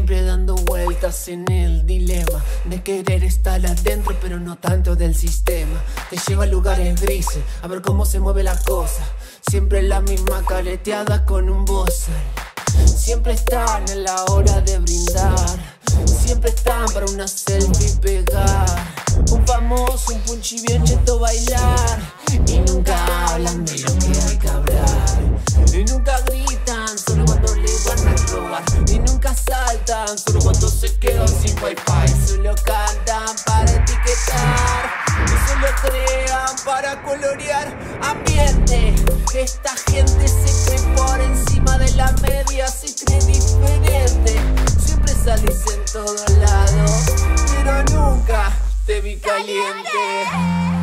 Siempre dando vueltas en el dilema de querer estar adentro, pero no tanto del sistema. Te lleva a lugares grises, a ver cómo se mueve la cosa. Siempre la misma careteada con un bozal. Siempre están a la hora de brindar. Siempre están para una selfie pegar. Un famoso, un punchi bien cheto bailar. Y nunca hablan de lo que hay que hablar. Y nunca gritan, wifi. Solo cantan para etiquetar. Y solo crean para colorear ambiente. Esta gente se cree por encima de la media, se cree diferente. Siempre salís en todo lado, pero nunca te vi. ¡Caliente!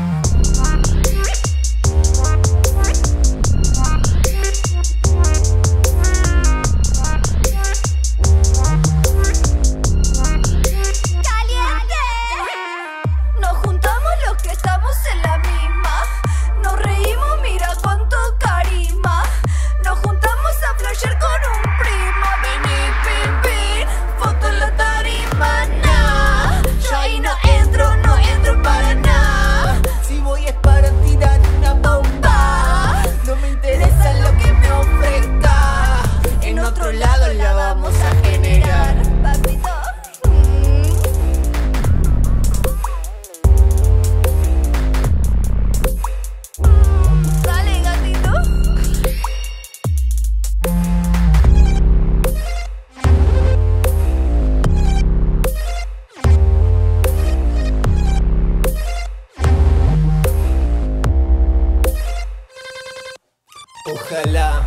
Ojalá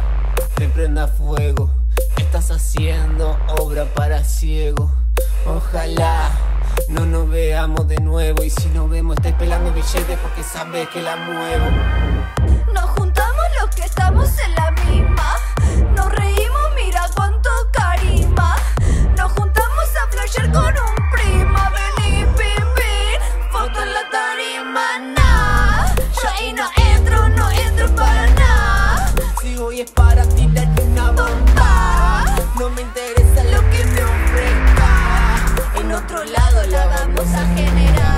te prenda fuego. Estás haciendo obra para ciego. Ojalá no nos veamos de nuevo. Y si nos vemos, estés pelando billetes porque sabes que la muevo. No me interesa lo que me ofrezca. En otro lado la vamos a generar.